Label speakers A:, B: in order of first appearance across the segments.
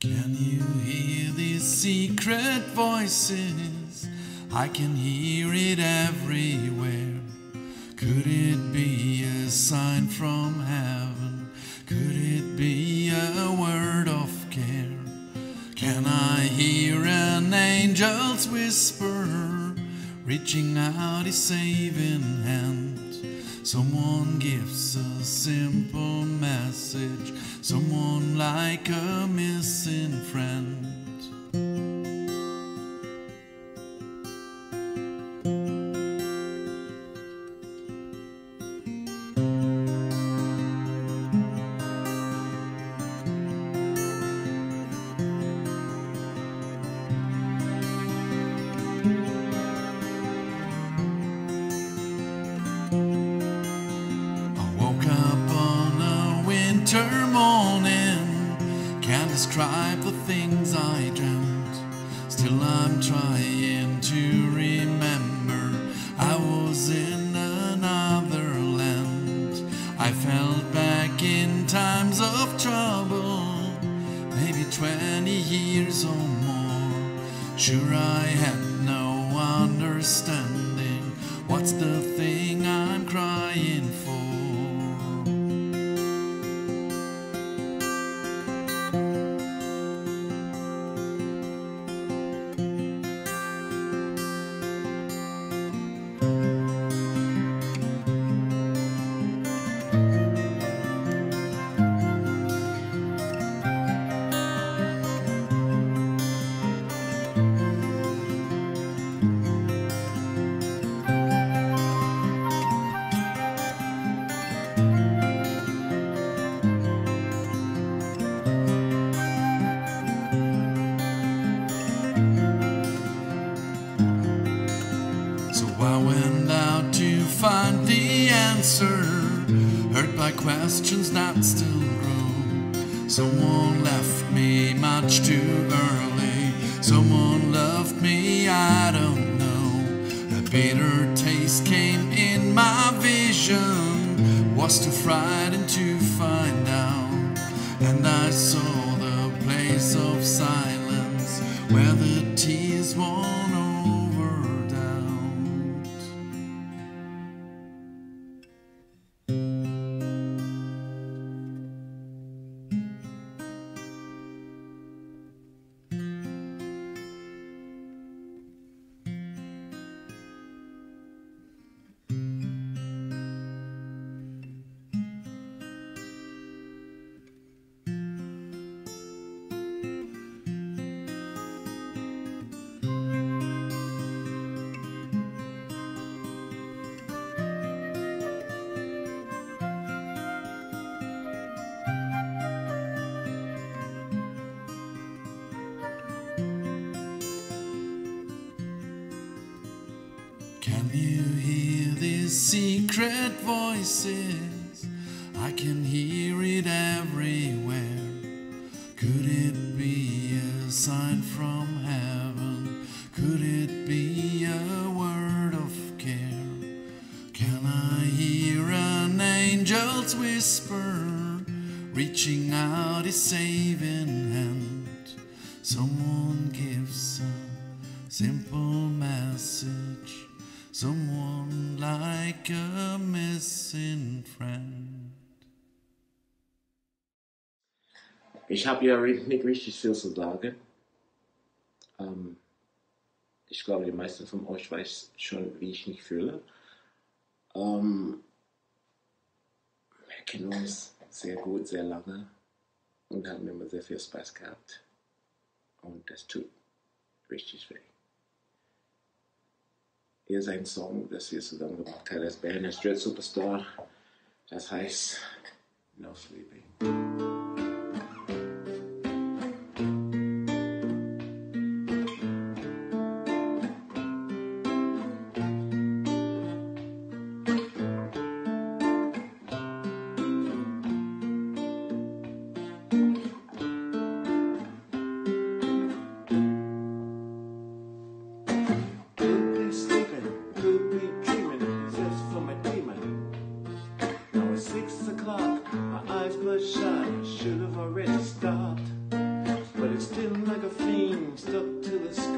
A: Can you hear these secret voices? I can hear it everywhere. Could it be a sign from reaching out his saving hand? Someone gives a simple message, someone like a missing friend. Sure, I had no understanding. What's the thing I'm crying for? Someone left me much too early, someone loved me, I don't know. A bitter taste came in my vision, was too frightened to Can you hear these secret voices? I can hear it everywhere. Could it be a sign from
B: Ich habe ja nicht richtig viel zu sagen. Ähm, ich glaube, die meisten von euch weiß schon, wie ich mich fühle. Ähm, wir kennen uns sehr gut, sehr lange und haben immer sehr viel Spaß gehabt. Und das tut richtig weh. Hier ist ein Song, das wir zusammen gemacht haben als Band, als Dread Superstar. Das heißt No Sleeping.
C: still to the sky.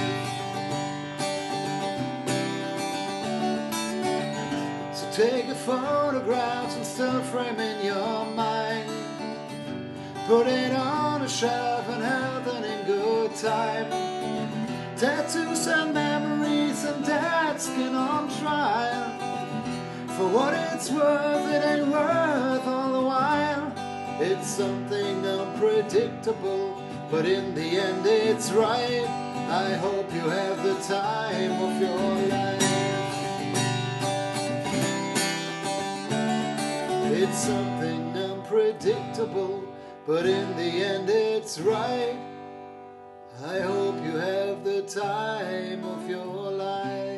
D: So take a photograph and still frame in your mind. Put it on a shelf and have it in good time. Tattoos and memories and dead skin on trial. For what it's worth, it ain't worth all the while. It's something unpredictable, but in the end it's right. I hope you have the time of your life. It's something unpredictable, but in the end it's right. I hope you have the time of your life.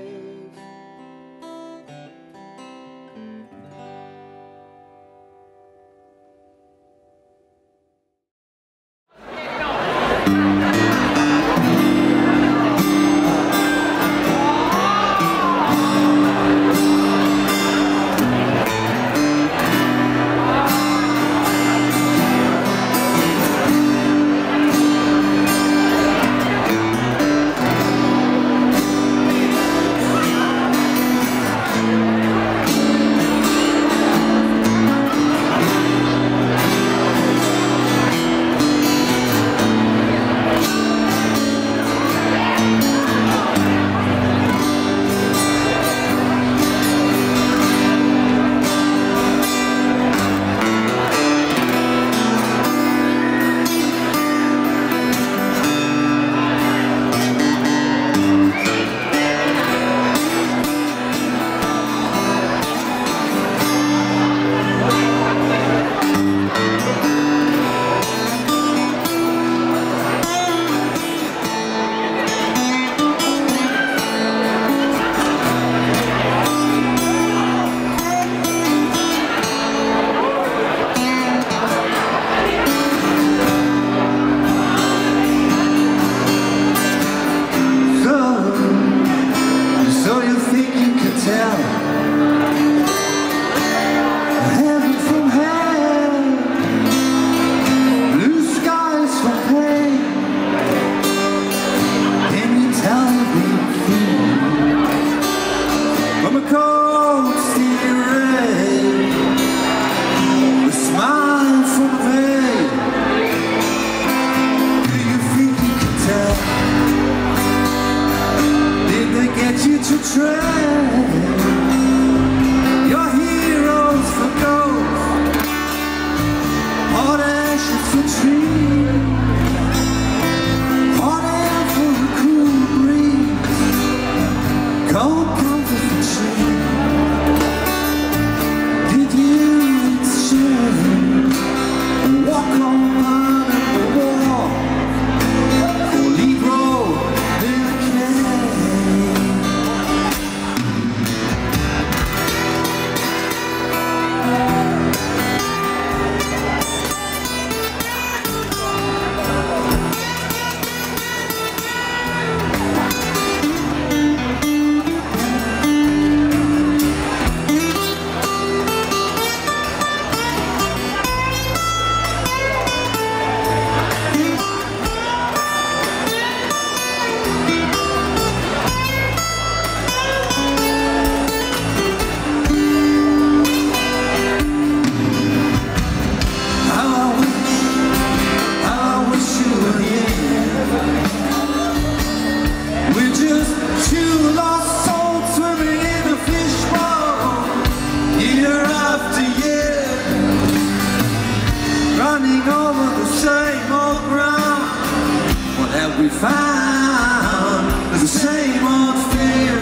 C: we
E: found the same old fear.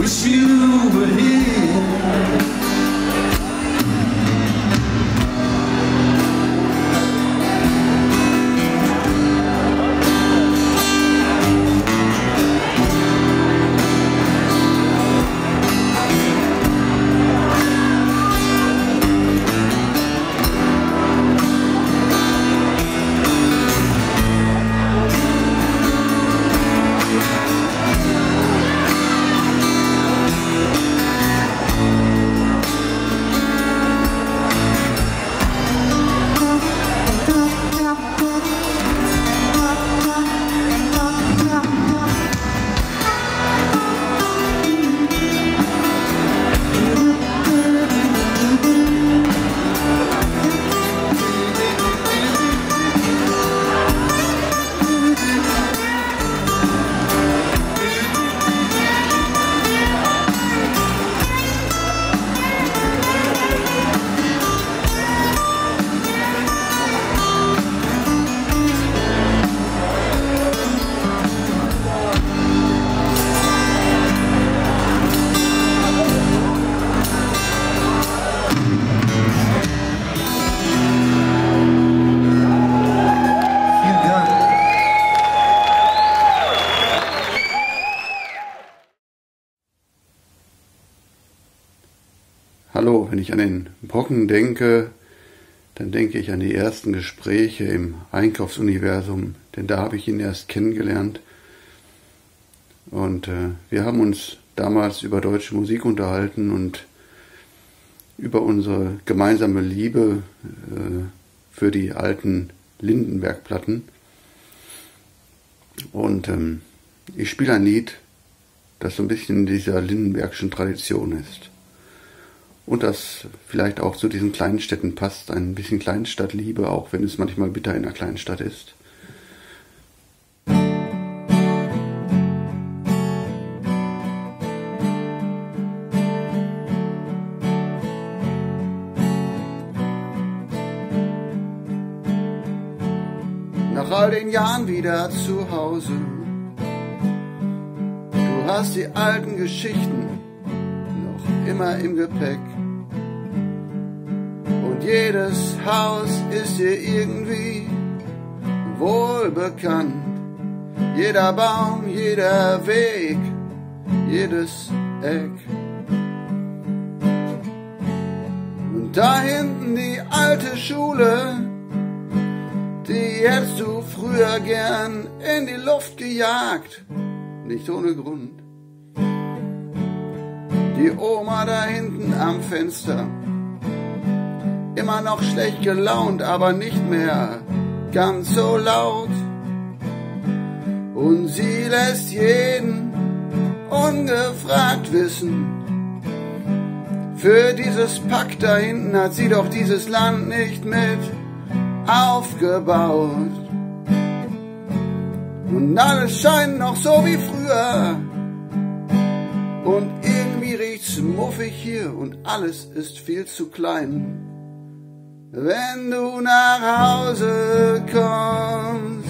E: Wish you were here. Den Brocken denke, dann denke ich an die ersten Gespräche im Einkaufsuniversum, denn da habe ich ihn erst kennengelernt. Und äh, wir haben uns damals über deutsche Musik unterhalten und über unsere gemeinsame Liebe äh, für die alten Lindenberg-Platten. Und ähm, ich spiele ein Lied, das so ein bisschen in dieser Lindenbergschen Tradition ist. Und das vielleicht auch zu diesen kleinen Städten passt, ein bisschen Kleinstadtliebe, auch wenn es manchmal bitter in einer kleinen Stadt ist. Nach all den Jahren wieder zu Hause hast die alten Geschichten noch immer im Gepäck. Und jedes Haus ist dir irgendwie wohl bekannt. Jeder Baum, jeder Weg, jedes Eck. Und da hinten die alte Schule, die hättest du früher gern in die Luft gejagt, nicht ohne Grund die Oma da hinten am Fenster. Immer noch schlecht gelaunt, aber nicht mehr ganz so laut. Und sie lässt jeden ungefragt wissen, für dieses Pack da hinten hat sie doch dieses Land nicht mit aufgebaut. Und alles scheint noch so wie früher. Und riecht's muffig hier und alles ist viel zu klein. Wenn du nach Hause kommst,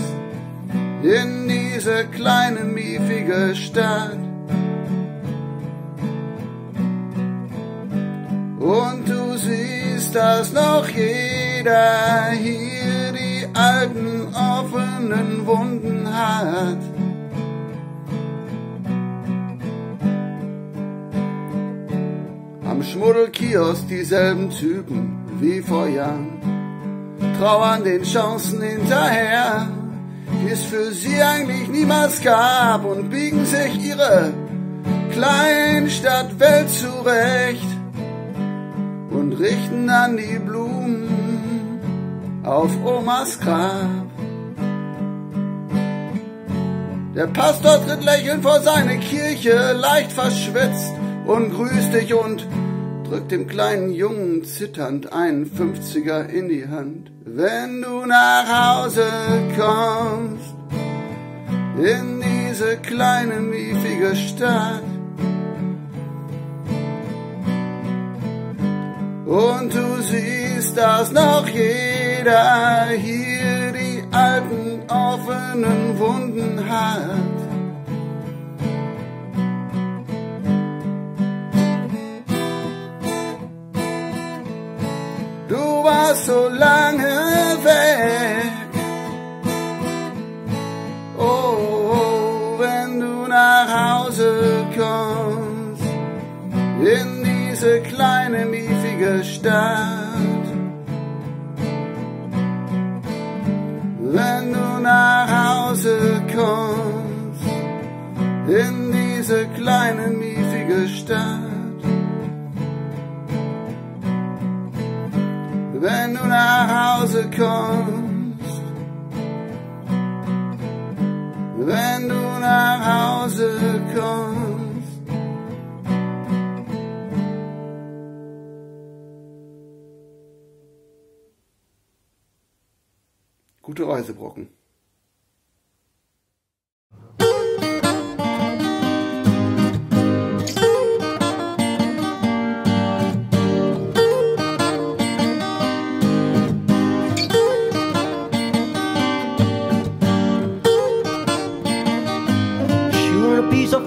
E: in diese kleine miefige Stadt, und du siehst, dass noch jeder hier die alten offenen Wunden hat. Am Schmuddelkiosk dieselben Typen wie vor Jahren. Trauern den Chancen hinterher, die es für sie eigentlich niemals gab und biegen sich ihre Kleinstadtwelt zurecht und richten dann die Blumen auf Omas Grab. Der Pastor tritt lächelnd vor seine Kirche, leicht verschwitzt und grüßt dich und drückt dem kleinen Jungen zitternd einen Fünfziger in die Hand. Wenn du nach Hause kommst, in diese kleine miefige Stadt, und du siehst, dass noch jeder hier die alten offenen Wunden hat. So lange weg. Oh, oh, wenn du nach Hause kommst, in diese kleine miefige Stadt. Wenn du nach Hause kommst, in diese kleine miefige Stadt. Kommst. Wenn du nach Hause kommst. Gute Reise, Brocken.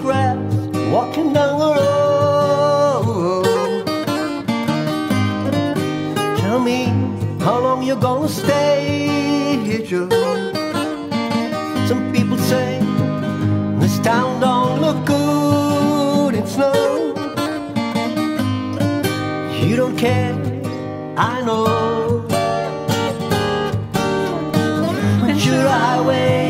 E: walking down the road. Tell me how long you're gonna stay, Joe. Some people say this town don't look good in snow.
F: You don't care, I know. When should I wait?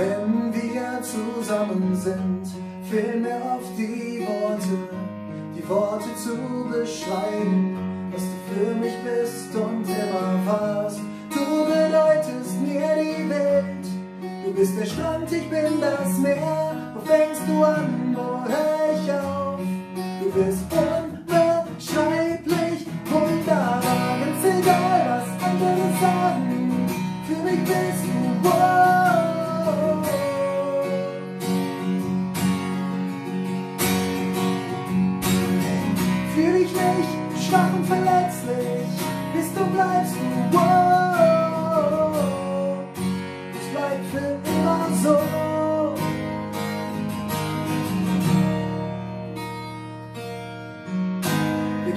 G: Wenn wir zusammen sind, fehlen mir oft die Worte, die Worte zu beschreiben, was du für mich bist und immer warst. Du bedeutest mir die Welt, du bist der Strand, ich bin das Meer. Wo fängst du an?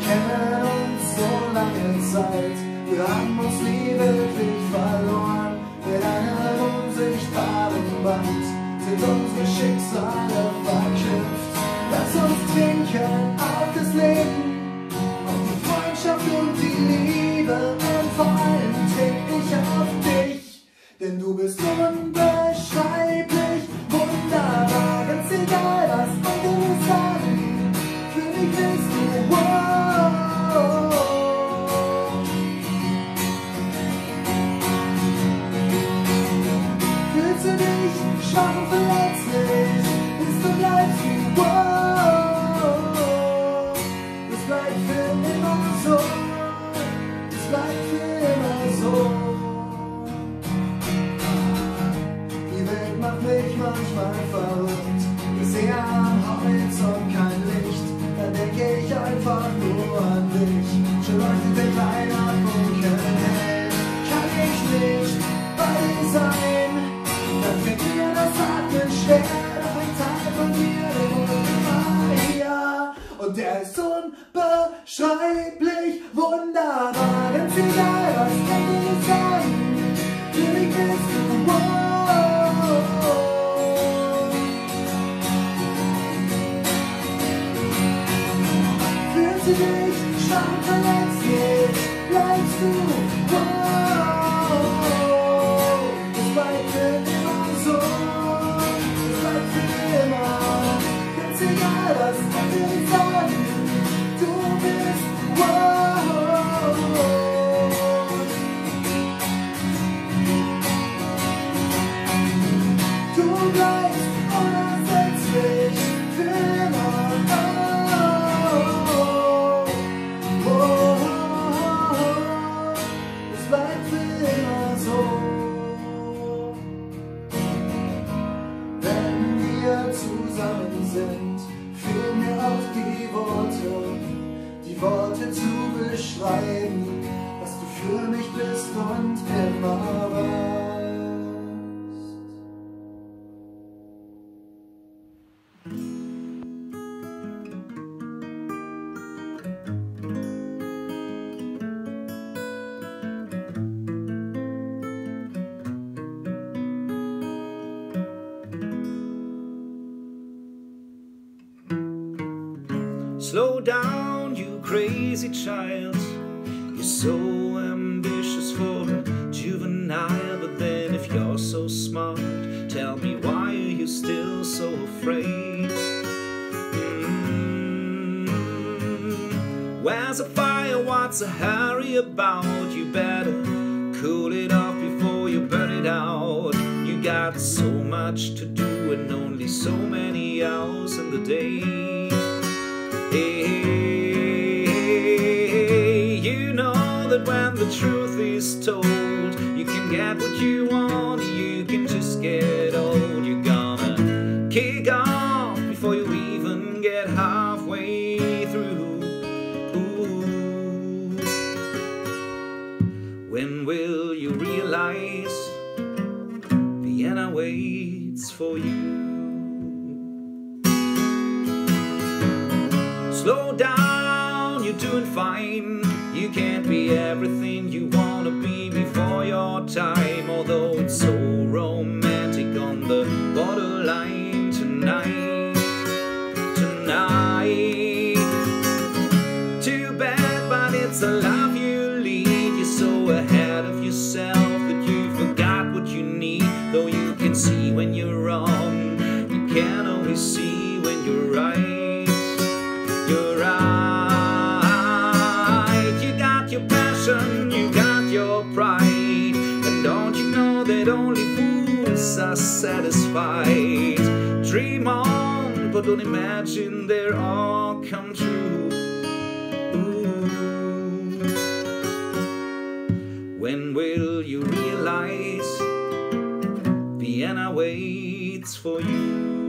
G: kennen uns so lange Zeit, wir haben uns nie wirklich verloren. Mit einem unsichtbaren Band sind unsere Schicksale verloren. manchmal verrückt. Ich sehe am Horizont kein Licht, da denke ich einfach nur an dich. Schon leuchtet ein kleiner Funken hell, kann ich nicht bei dir sein. Dann fällt mir das Atmen schwer, doch ein Teil von dir der wohnt immer hier. Und der ist unbeschreiblich wunderbar,
H: denn sie child. You're so ambitious for a juvenile, but then if you're so smart, tell me why are you still so afraid? Mm, Where's the fire? What's the hurry about? You better cool it off before you burn it out. You got so much to do and only so many hours in the day. Hey, when the truth is told, you can get what you want, you can just get old. You're gonna kick off before you even get halfway through. Ooh. When will you realize Vienna waits for you? Slow down, you're doing fine. You can't be everything you wanna be before your time. Although it's so romantic satisfied? Dream on, but don't imagine they'll all come true. Ooh. When will you realize Vienna waits for you?